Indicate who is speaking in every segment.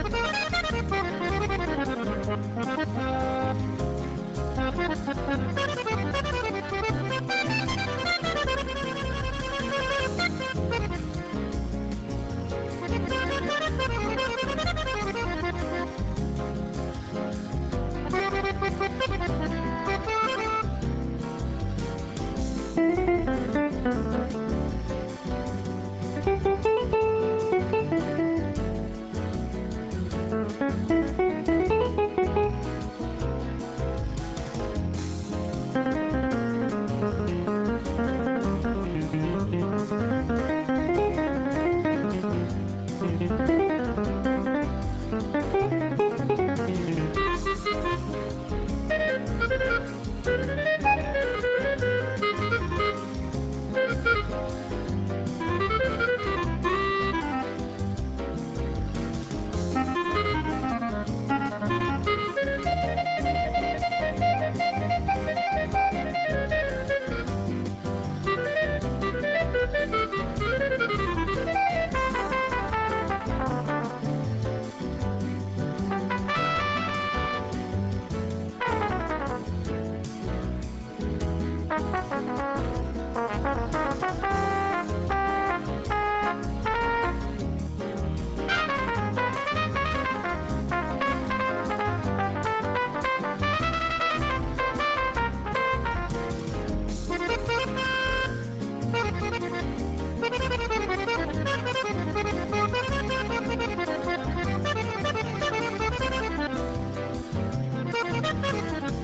Speaker 1: Thank you. Thank you.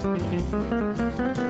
Speaker 1: Thank